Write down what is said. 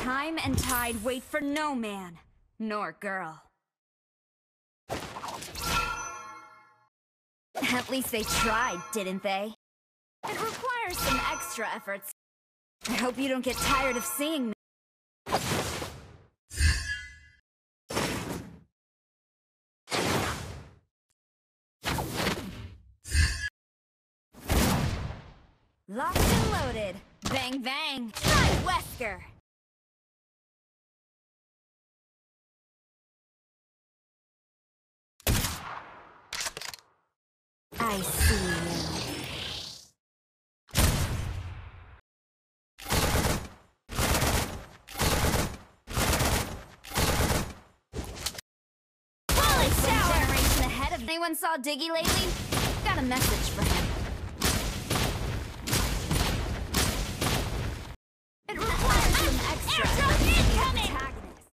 Time and tide wait for no man, nor girl. At least they tried, didn't they? It requires some extra efforts. I hope you don't get tired of seeing me. Locked and loaded. Bang bang. Try Wesker. I see you. Anyone saw Diggy lately? Got a message for him.